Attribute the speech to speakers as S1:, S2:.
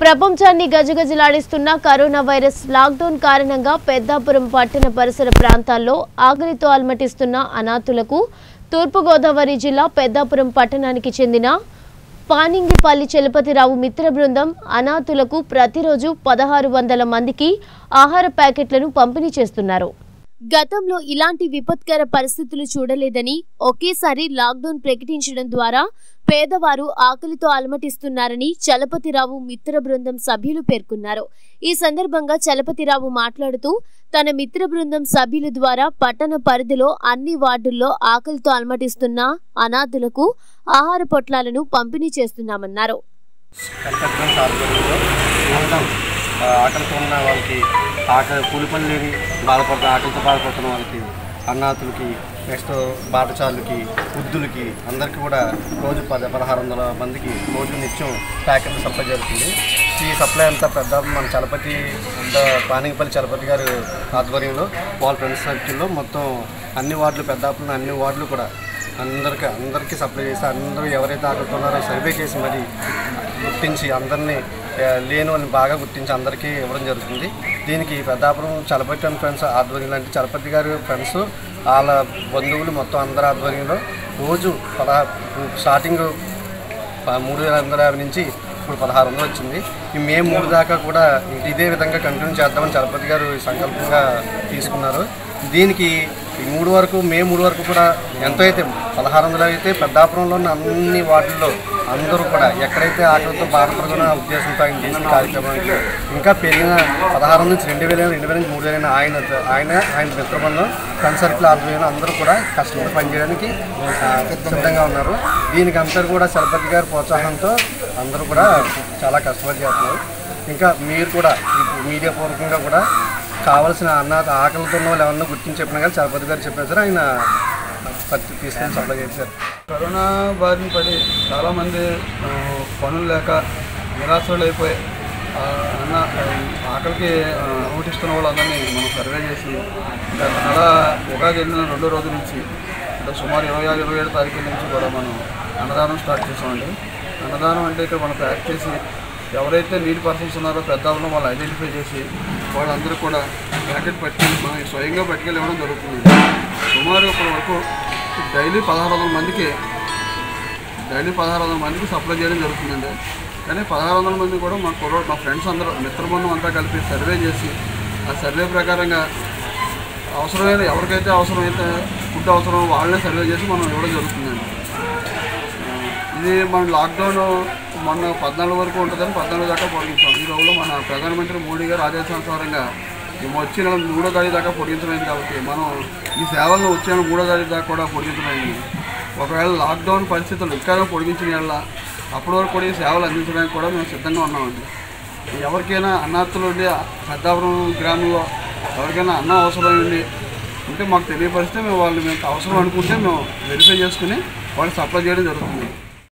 S1: ప్రపంచాన్ని గజగజలాడిస్తున్న corona virus lockdown కారణంగా పెద్దాపురం పట్టణ పరిసర ప్రాంతాల్లో ఆకలితో అలమటిస్తున్న అనాథులకు తూర్పుగోదావరి జిల్లా పెద్దాపురం పట్టణానికి చెందిన పానింగిపల్లి చలపతిరావు మిత్ర బృందం అనాథులకు ప్రతిరోజు పదహారు వందల మందికి ఆహార ప్యాకెట్లను పంపిణీ చేస్తున్నారు. గతంలో ఇలాంటి విపత్కర పరిస్థితులు చూడలేదని ఒకేసారి లాక్డౌన్ ప్రకటించడం ద్వారా పేదవారు ఆకలితో అలమటిస్తున్నారని చలపతిరావు మిత్ర బృందం సభ్యులు పేర్కొన్నారు. ఈ సందర్భంగా చలపతిరావు మాట్లాడుతూ తన మిత్ర బృందం సభ్యుల ద్వారా పట్టణ పరిధిలో అన్ని వార్డుల్లో ఆకలితో అలమటిస్తున్న అనాథులకు ఆహార పొట్లాలను పంపిణీ చేస్తున్నామన్నారు.
S2: ఆకలితో ఉన్న వాళ్ళకి ఆకలి కూలి పని లేని బాధపడుతున్న ఆకలితో బాధపడుతున్న వాళ్ళకి అన్నాతులకి నెక్స్ట్ బాటచారులకి వృద్ధులకి అందరికీ కూడా రోజు పది పదహారు వందల మందికి రోజు నిత్యం ప్యాకెట్లు సప్లై జరుగుతుంది. ఈ సప్లై అంతా పెద్ద మన చలపతి పానింగపల్లి చలపతి గారు ఆధ్వర్యంలో వాళ్ళ ఫ్రెండ్స్ సర్కిల్లో మొత్తం అన్ని వార్డులు పెద్దాపులను అన్ని వార్డులు కూడా అందరికీ అందరికీ సప్లై చేసి అందరూ ఎవరైతే ఆడుతున్నారో సర్వే చేసి మరి గుర్తించి అందరినీ లేని వాళ్ళని బాగా గుర్తించి అందరికీ ఇవ్వడం జరుగుతుంది. దీనికి పెద్దాపురం చలపతి అండ్ ఫ్రెండ్స్ ఆధ్వర్యంలో అంటే చలపతి గారి ఫ్రెండ్స్ వాళ్ళ బంధువులు మొత్తం అందరి ఆధ్వర్యంలో రోజు పదహా స్టార్టింగ్ మూడు వేల వందల యాభై నుంచి ఇప్పుడు పదహారు వందలు వచ్చింది. ఈ మే మూడు దాకా కూడా ఇదే విధంగా కంటిన్యూ చేద్దామని చలపతి గారు సంకల్పంగా తీసుకున్నారు. దీనికి ఈ మూడు వరకు మే మూడు వరకు కూడా ఎంతైతే అయితే పదహారు వందలు అయితే పెద్దాపురంలో ఉన్న అన్ని వాటిల్లో అందరూ కూడా ఎక్కడైతే ఆకలితో బాధపడుతున్న ఉద్దేశంతో ఆయన చేసిన కార్యక్రమానికి ఇంకా పెరిగిన పదహారు నుంచి రెండు వేల రెండు వేల నుంచి మూడు వేలైన ఆయన ఆయన ఆయన మిత్రబృందం కన్సర్ట్లు సర్కిల్ ఆధ్వర్యంలో అందరూ కూడా కష్టపడి పనిచేయడానికి సిద్ధంగా ఉన్నారు. దీనికి అంతా కూడా చలపతి గారి ప్రోత్సాహంతో అందరూ కూడా చాలా కష్టపడి చేస్తున్నారు. ఇంకా మీరు కూడా మీడియా పూర్వకంగా కూడా కావాల్సిన అన్న ఆకలితో ఉన్న వాళ్ళు ఎవరన్నా గుర్తించి చెప్పినా కానీ చలపతి గారు చెప్పారు సార్ ఆయన తీసుకొని సప్లై చేశారు.
S3: కరోనా బారిన పడి చాలామంది పనులు లేక నిరాశలు అయిపోయి అన్న ఆకలికి ఊటిస్తున్న వాళ్ళందరినీ మనం సర్వే చేసి గత నెల ఉగాది వెళ్ళిన రెండో రోజు నుంచి అంటే సుమారు ఇరవై ఆరు ఇరవై ఏడు తారీఖు నుంచి కూడా మనం అన్నదానం స్టార్ట్ చేసామండి అన్నదానం అంటే ఇక్కడ మనం ప్యాక్ చేసి ఎవరైతే నీటి పర్సన్స్ ఉన్నారో పెద్దవాళ్ళని వాళ్ళు ఐడెంటిఫై చేసి వాళ్ళందరూ కూడా ప్యాకెట్ పట్టుకెళ్ళి మనం స్వయంగా పట్టుకెళ్ళి ఇవ్వడం జరుగుతుంది సుమారు ఇప్పటి వరకు డైలీ పదహారు వందల మందికి డైలీ పదహారు వందల మందికి సప్లై చేయడం జరుగుతుందండి. కానీ పదహారు వందల మంది కూడా మా కుర్ర మా ఫ్రెండ్స్ అందరూ మిత్రబృందం అంతా కలిపి సర్వే చేసి ఆ సర్వే ప్రకారంగా అవసరమైన ఎవరికైతే అవసరమైతే ఫుడ్ అవసరం వాళ్ళనే సర్వే చేసి మనం ఇవ్వడం జరుగుతుందండి. ఇది మన లాక్డౌన్ మొన్న పద్నాలుగు వరకు ఉంటుందని పద్నాలుగు దాకా పొడిగించాం ఈ రోజులో మన ప్రధానమంత్రి మోడీ గారు ఆదేశానుసారంగా వచ్చే నెల మూడో తారీఖు దాకా పొడిగించలేదు కాబట్టి మనం ఈ సేవలను వచ్చే నెల మూడో తారీఖు దాకా కూడా పొడిగించలేదు ఒకవేళ లాక్డౌన్ పరిస్థితులు ఇంకా పొడిగించిన వల్ల అప్పటి వరకు కూడా ఈ సేవలు అందించడానికి కూడా మేము సిద్ధంగా ఉన్నామండి. ఎవరికైనా అన్నార్థులు ఉండి పెద్దాపురం గ్రామంలో ఎవరికైనా అన్న అవసరం ఉండి ఉంటే మాకు తెలియపరిస్తే మేము వాళ్ళు మేము అవసరం అనుకుంటే మేము వెరిఫై చేసుకుని వాళ్ళు సప్లై చేయడం జరుగుతుంది.